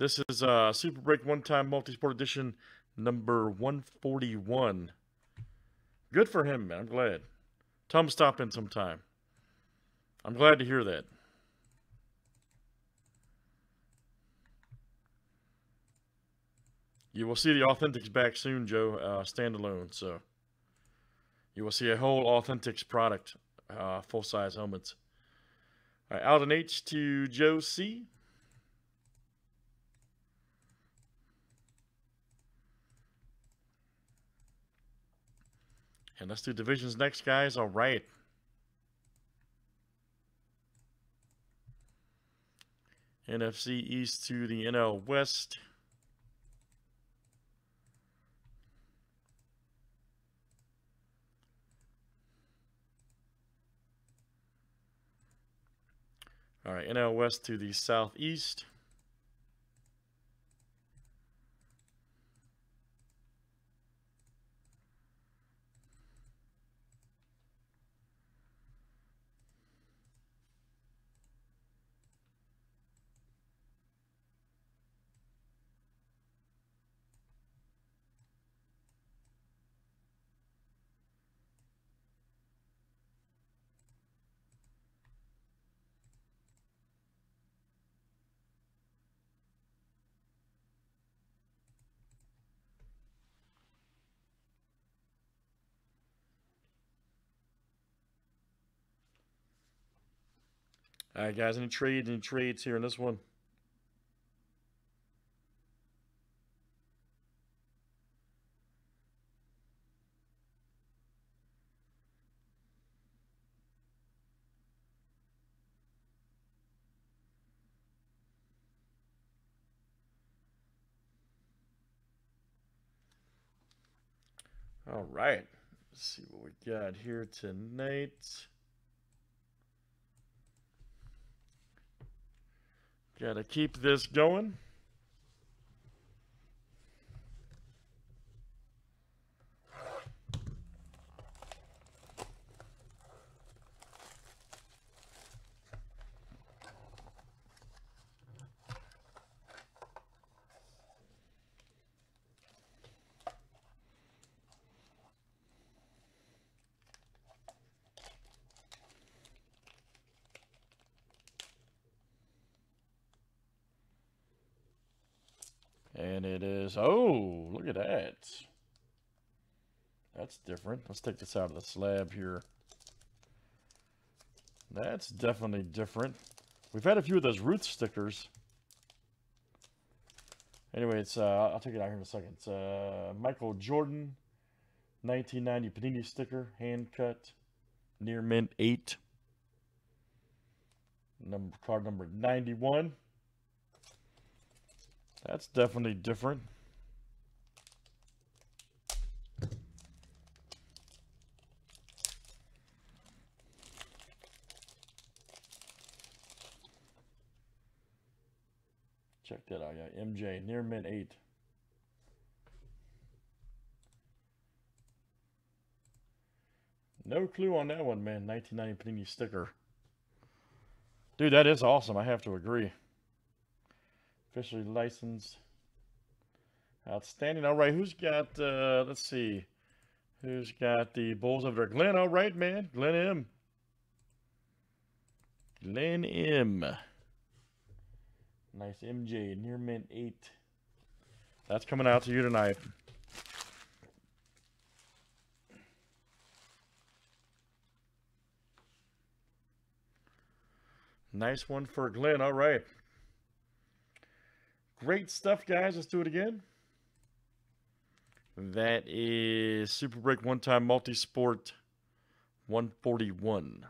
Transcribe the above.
This is uh, Super Break One Time Multi-Sport Edition number 141. Good for him, man. I'm glad. Tell him to stop in sometime. I'm glad to hear that. You will see the Authentics back soon, Joe, uh, standalone. So you will see a whole Authentics product, uh, full-size helmets. All right, Alden H to Joe C. And let's do divisions next, guys. All right. NFC East to the NL West. All right, NL West to the Southeast. All right, guys. Any trades? Any trades here in this one? All right. Let's see what we got here tonight. Got to keep this going. And it is, oh, look at that. That's different. Let's take this out of the slab here. That's definitely different. We've had a few of those Ruth stickers. Anyway, it's uh, I'll take it out here in a second. It's uh, Michael Jordan, 1990 Panini sticker, hand cut, near mint 8. Number card number 91. That's definitely different. Check that out, yeah. MJ, near mint 8. No clue on that one, man. 1990 Panini sticker. Dude, that is awesome. I have to agree. Officially licensed. Outstanding. All right, who's got, uh, let's see. Who's got the Bulls over there? Glenn, all right, man. Glenn M. Glenn M. Nice MJ, near mint 8. That's coming out to you tonight. Nice one for Glenn. All right. Great stuff, guys. Let's do it again. That is Super Break One Time Multi Sport 141.